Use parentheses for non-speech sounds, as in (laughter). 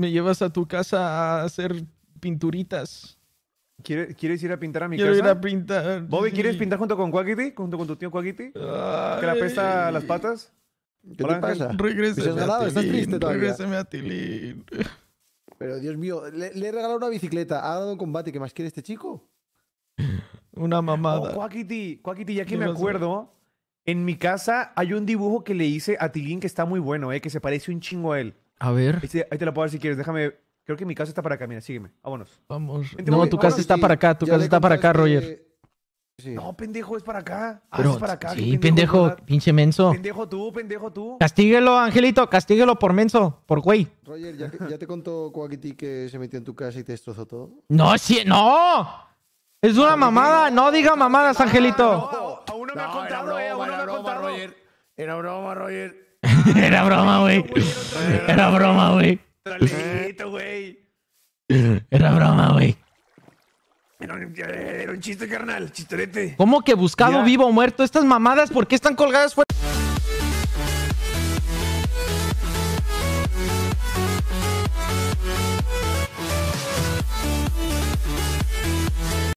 me llevas a tu casa a hacer pinturitas. ¿Quiere- ¿Quieres ir a pintar a mi Quiero ir casa? a pintar. Bobby, ¿quieres pintar junto con Quackity? ¿Junto con tu tío Quackity? ¿Que la pesta las patas? ¿Qué Hola, te Ángel. pasa? Regrésame ¿Pues has a triste todavía? Regrésame a Tilín. Pero Dios mío, le, le he regalado una bicicleta, ha ganado un combate. ¿Qué más quiere este chico? Una Oh, mamada. Quackity, Quackity, ya que ¿Qué me acuerdo, en mi casa hay un dibujo que le hice a Tilín que está muy bueno, eh, que se parece un chingo a él. A ver, Ahí te, ahí te lo puedo dar si quieres, déjame. Creo que mi casa está para acá, mira, sígueme. Vámonos. vamos. Vente, No, voy, tu vámonos, casa está Sí, para acá, tu ya casa le está para acá, contaste- Roger. Sí. No, pendejo, es para acá. Ah, Pero, es para acá. qué sí, pendejo, ¿verdad? pinche menso. Pendejo tú, pendejo tú. Castíguelo, Angelito, castíguelo por menso, por güey. Roger, ¿ya, ya te contó Quackity que se metió en tu casa y te destrozó todo? No, sí, no. Es una mamada, no diga mamadas, Angelito. No, aún no me ha contado, eh, aún no me ha contado. Era broma, Roger. (laughs) Era broma, güey. Era broma, güey. Era broma, güey. Era un, era un chiste, carnal, chistorete. ¿Cómo que buscado Ya. vivo o muerto? Estas mamadas, ¿por qué están colgadas fuera?